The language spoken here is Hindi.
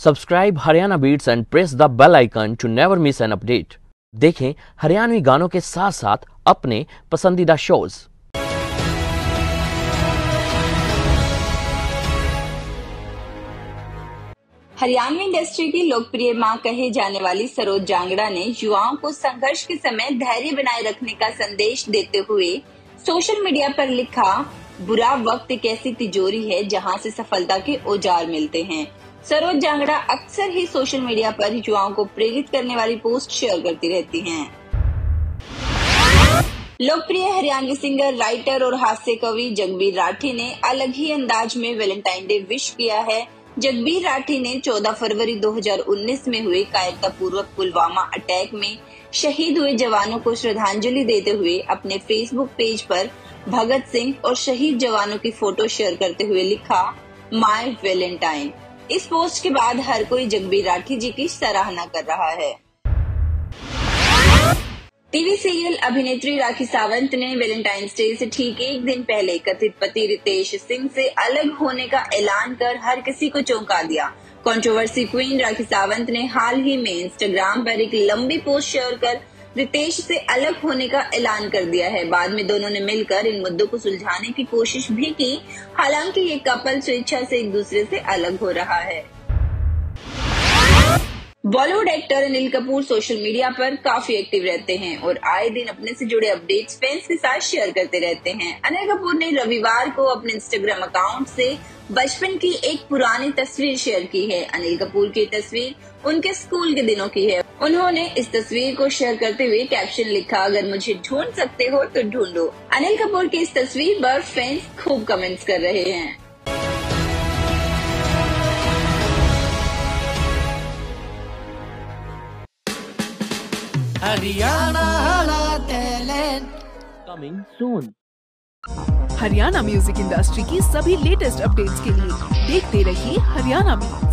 Subscribe Haryana beats and press the bell icon to never miss an update देखें हरियाणवी गानों के साथ साथ अपने पसंदीदा शोज़ हरियाणवी इंडस्ट्री की लोकप्रिय माँ कहे जाने वाली सरोज जांगड़ा ने युवाओं को संघर्ष के समय धैर्य बनाए रखने का संदेश देते हुए सोशल मीडिया पर लिखा, बुरा वक्त एक ऐसी तिजोरी है जहाँ से सफलता के औज़ार मिलते हैं। सरोज जांगड़ा अक्सर ही सोशल मीडिया पर युवाओं को प्रेरित करने वाली पोस्ट शेयर करती रहती हैं। लोकप्रिय हरियाणवी सिंगर, राइटर और हास्य कवि जगबीर राठी ने अलग ही अंदाज में वैलेंटाइन डे विश किया है जगबीर राठी ने 14 फरवरी 2019 में हुए कायरता पूर्वक पुलवामा अटैक में शहीद हुए जवानों को श्रद्धांजलि देते हुए अपने फेसबुक पेज पर भगत सिंह और शहीद जवानों की फ़ोटो शेयर करते हुए लिखा, माय वेलेंटाइन इस पोस्ट के बाद हर कोई जगबीर राठी जी की सराहना कर रहा है। टीवी सीरियल अभिनेत्री राखी सावंत ने वैलेंटाइंस डे से ठीक एक दिन पहले कथित पति रितेश सिंह से अलग होने का ऐलान कर हर किसी को चौंका दिया। कंट्रोवर्सी क्वीन राखी सावंत ने हाल ही में इंस्टाग्राम पर एक लंबी पोस्ट शेयर कर रितेश से अलग होने का ऐलान कर दिया है। बाद में दोनों ने मिलकर इन मुद्दों को सुलझाने की कोशिश भी की। हालाँकि ये कपल स्वेच्छा से एक दूसरे से अलग हो रहा है। Bollywood actor Anil Kapoor social media पर काफ़ी एक्टिव रहते हैं और आए दिन अपने से जुड़े अपडेट्स फैंस के साथ शेयर करते रहते हैं। अनिल कपूर ने रविवार को अपने इंस्टाग्राम अकाउंट से बचपन की एक पुरानी तस्वीर शेयर की है। अनिल कपूर की तस्वीर उनके स्कूल के दिनों की है। उन्होंने इस तस्वीर को शेयर करते हुए कैप्शन लिखा, अगर मुझे ढूंढ सकते हो तो ढूंढो। अनिल कपूर की इस तस्वीर पर फैंस खूब कमेंट्स कर रहे हैं। Haryana talent coming soon Haryana music industry की सभी लेटेस्ट अपडेट्स के लिए देखते रहिए हरियाणा बीट्स